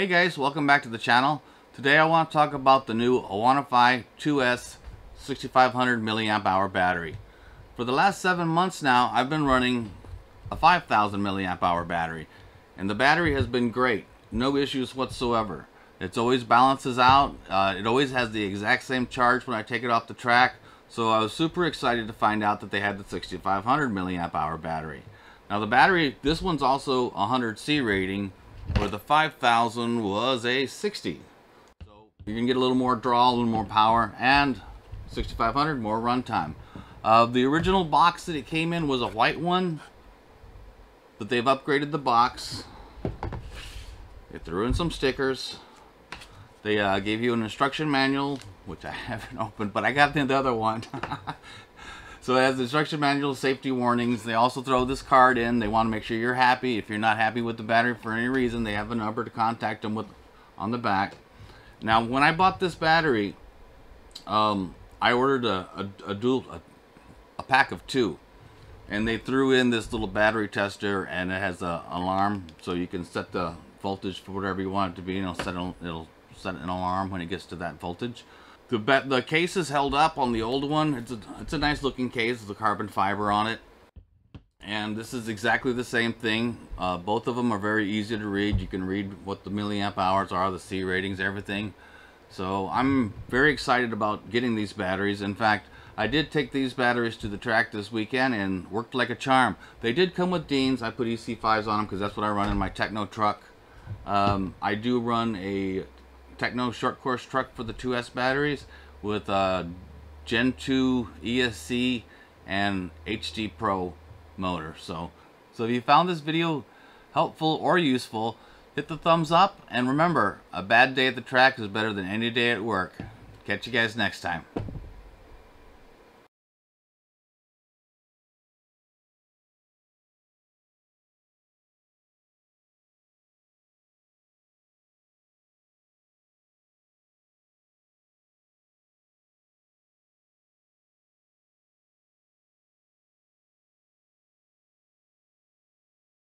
Hey guys, welcome back to the channel. Today I want to talk about the new Awanfi 2S 6500 milliamp hour battery. For the last seven months now, I've been running a 5000 milliamp hour battery. And the battery has been great. No issues whatsoever. It always balances out. Uh, it always has the exact same charge when I take it off the track. So I was super excited to find out that they had the 6500 milliamp hour battery. Now the battery, this one's also 100C rating, where the 5000 was a 60. So you can get a little more draw, a little more power, and 6500 more runtime. Uh, the original box that it came in was a white one, but they've upgraded the box. They threw in some stickers. They uh, gave you an instruction manual, which I haven't opened, but I got the other one. so it has the instruction manual, safety warnings. They also throw this card in. They want to make sure you're happy. If you're not happy with the battery for any reason, they have a number to contact them with on the back. Now, when I bought this battery, um, I ordered a, a, a dual, a, a pack of two and they threw in this little battery tester and it has an alarm so you can set the voltage for whatever you want it to be and it'll set, it'll set an alarm when it gets to that voltage. The, the case is held up on the old one. It's a, it's a nice looking case with a carbon fiber on it. And this is exactly the same thing. Uh, both of them are very easy to read. You can read what the milliamp hours are, the C ratings, everything. So I'm very excited about getting these batteries. In fact, I did take these batteries to the track this weekend and worked like a charm. They did come with Deans. I put EC5s on them because that's what I run in my Tekno truck. Um, I do run a Tekno short course truck for the 2S batteries with a Gen 2 ESC and HD Pro motor. So, so if you found this video helpful or useful, hit the thumbs up and remember, a bad day at the track is better than any day at work. Catch you guys next time.